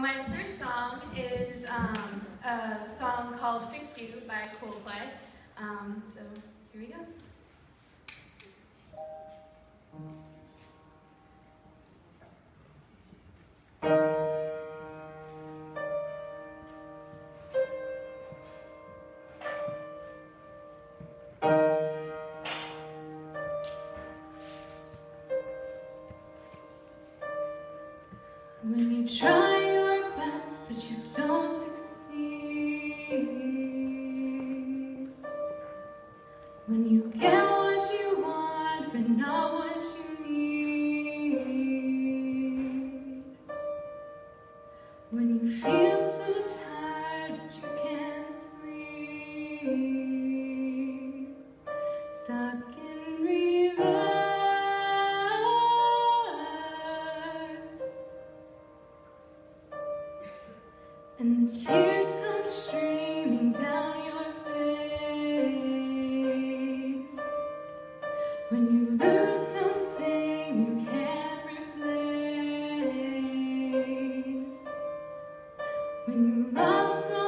my first song is um, a song called Fix You by Coldplay. Um, so here we go. When you try but you don't succeed. When you get what you want, but not what And the tears come streaming down your face. When you lose something you can't replace. When you love someone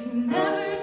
if you never